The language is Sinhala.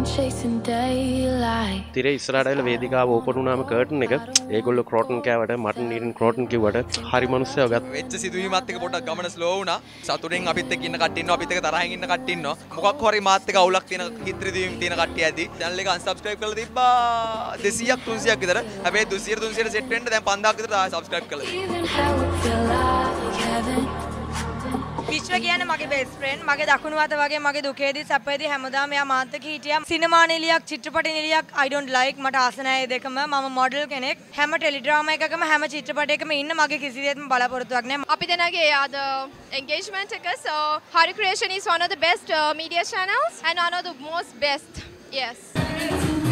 been chasing daylight. තිරේ ඉස්රාටයිල වේදිකාව ඕපනුනාම කර්ටන් එක ඒගොල්ල ක්‍රෝටන් කෑවට මට නීටන් ක්‍රෝටන් කිවට හරි මනුස්සය ගත් වෙච්ච සිදුවීමත් එක්ක පොඩ්ඩක් ගමන ස්ලෝ වුණා. සතුටින් අපිත් කට්ටිය ඉන්නවා, අපිත් කට්ටිය ඉන්නවා. මොකක් හරි මාත් එක්ක අවුලක් තියෙන හිත්‍රි දීම් තියෙන කට්ටිය ඇති. channel එක unsubscribe කරලා තිබ්බා 200ක් 300ක් විතර. හැබැයි 200 300 සෙට් වෙන්න දැන් 5000ක් විතර ආයෙ විශ්ව කියන මගේ බෙස් ෆ්‍රෙන්ඩ් මගේ දකුණු අත වගේ මගේ දුකේදී සැපේදී හැමදාම එයා මාත් එක්ක හිටියා. සිනමා නිලියක් චිත්‍රපට නිලියක් I don't like මට ආස නැහැ ඒ දෙකම. මම මොඩල් කෙනෙක්. හැම ටෙලිඩ්‍රාමා එකකම හැම චිත්‍රපටයකම ඉන්න මගේ කිසිදේත්ම බලාපොරොත්තුවක් නැහැ අපි දෙනගේ අද engagement එක. So Hari Creation is one of the best uh, media channels and one of the most best. Yes.